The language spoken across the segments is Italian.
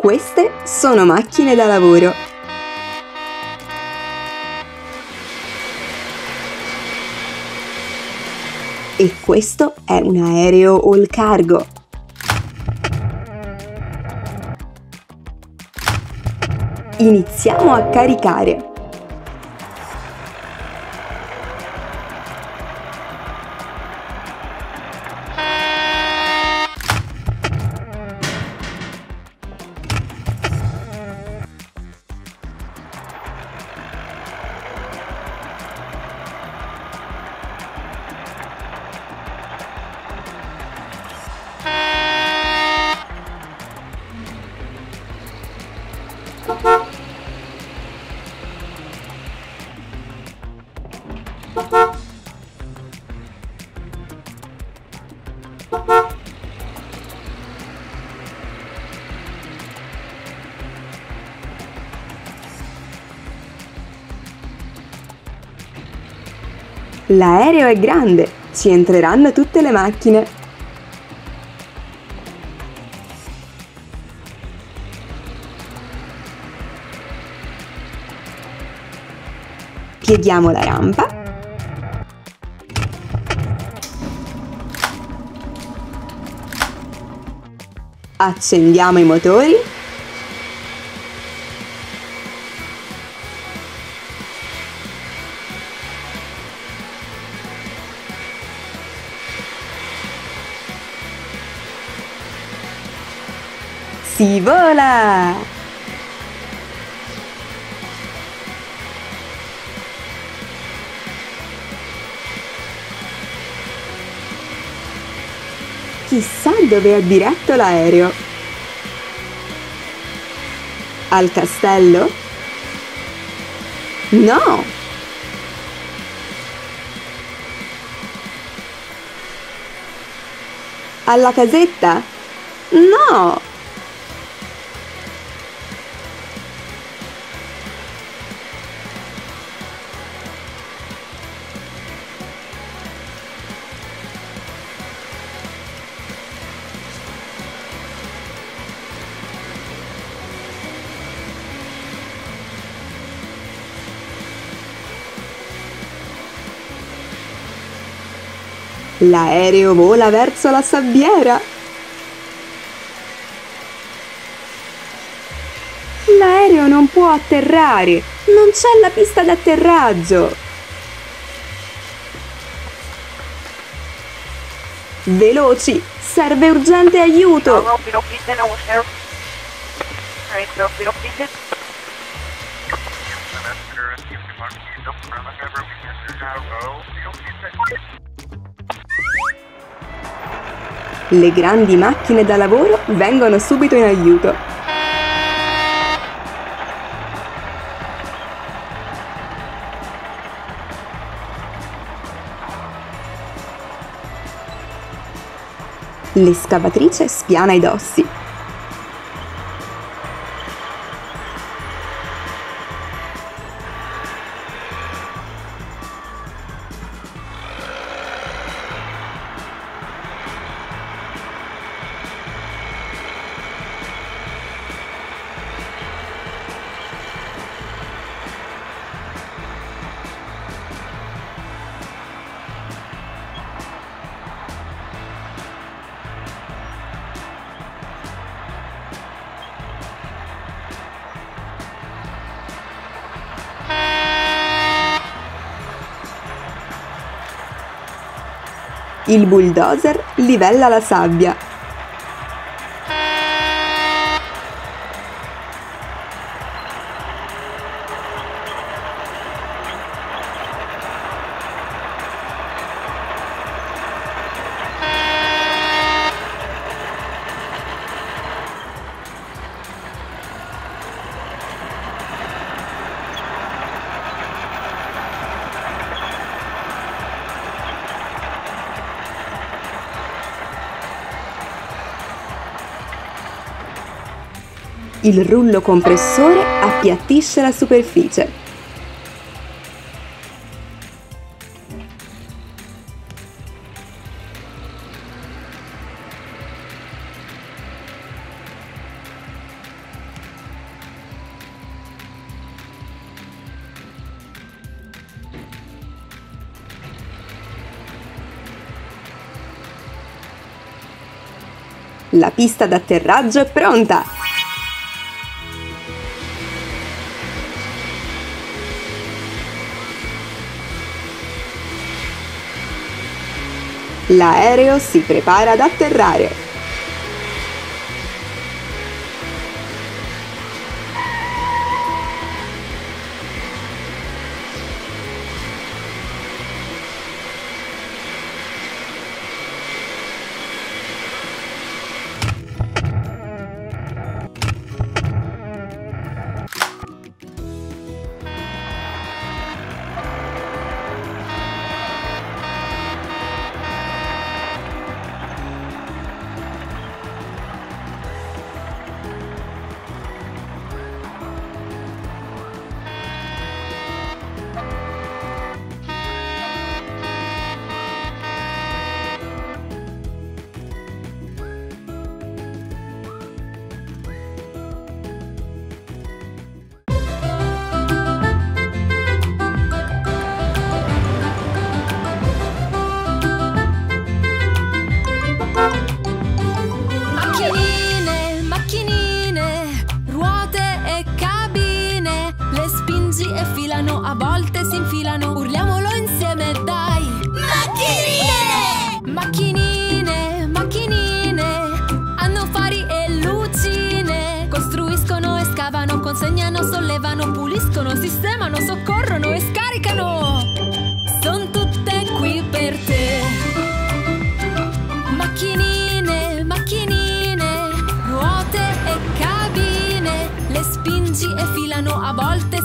Queste sono macchine da lavoro. E questo è un aereo all cargo. Iniziamo a caricare. L'aereo è grande, ci entreranno tutte le macchine. Pieghiamo la rampa. Accendiamo i motori. Si vola! Chissà dove è diretto l'aereo. Al castello? No! Alla casetta? No! L'aereo vola verso la sabbiera. L'aereo non può atterrare, non c'è la pista d'atterraggio. Veloci, serve urgente aiuto. Le grandi macchine da lavoro vengono subito in aiuto. L'escavatrice spiana i dossi. Il bulldozer livella la sabbia. Il rullo compressore appiattisce la superficie. La pista d'atterraggio è pronta! L'aereo si prepara ad atterrare. Macchinine! Macchinine, hanno fari e lucine, costruiscono e scavano, consegnano, sollevano, puliscono, sistemano, soccorrono e scaricano! Son tutte qui per te! Macchinine, macchinine, ruote e cabine, le spingi e filano, a volte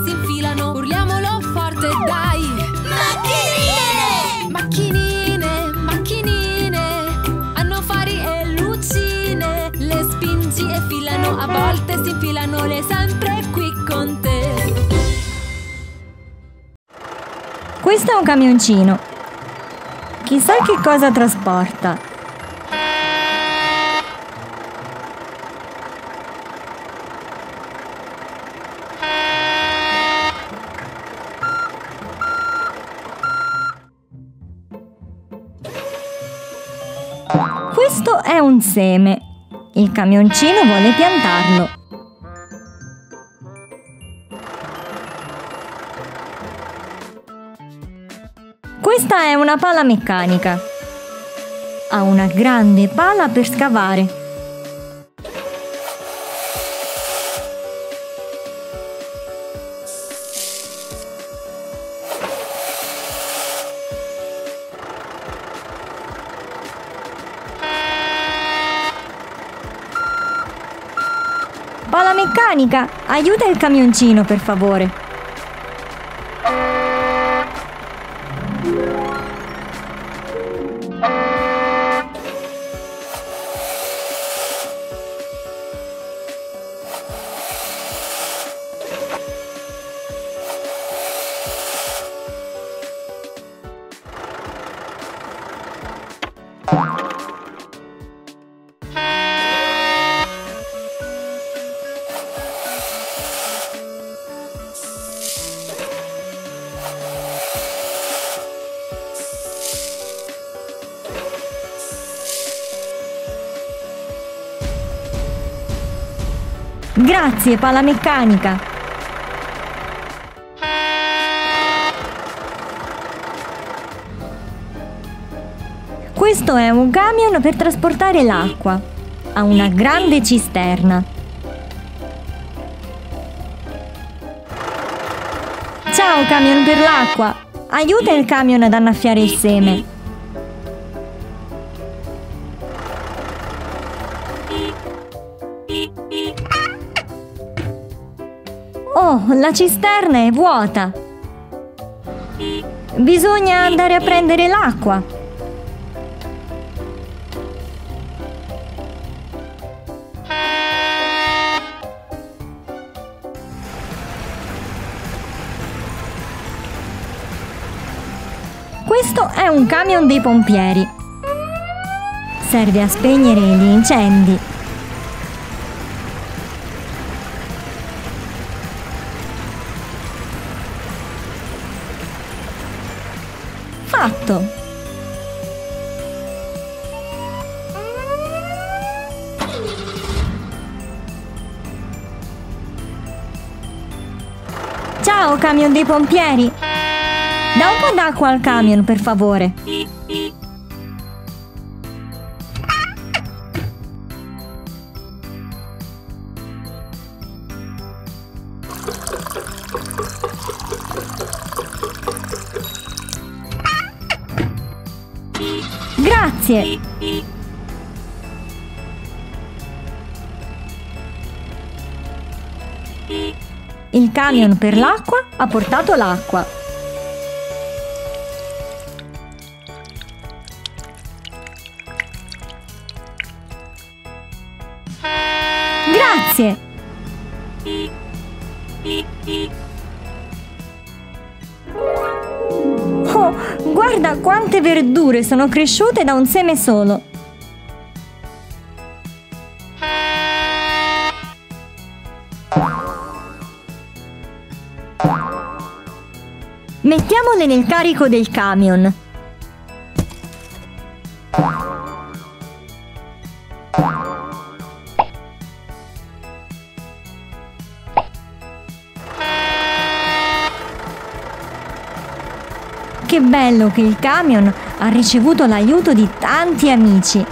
Questo è un camioncino. Chissà che cosa trasporta. Questo è un seme. Il camioncino vuole piantarlo. Questa è una pala meccanica. Ha una grande pala per scavare. Pala meccanica, aiuta il camioncino per favore. Grazie, pala meccanica. Questo è un camion per trasportare l'acqua. Ha una grande cisterna. Ciao camion per l'acqua. Aiuta il camion ad annaffiare il seme. La cisterna è vuota. Bisogna andare a prendere l'acqua. Questo è un camion dei pompieri. Serve a spegnere gli incendi. fatto? Ciao camion dei pompieri! Da un po' d'acqua al camion, per favore. Grazie! Il camion per l'acqua ha portato l'acqua. Guarda quante verdure sono cresciute da un seme solo. Mettiamole nel carico del camion. Che bello che il camion ha ricevuto l'aiuto di tanti amici.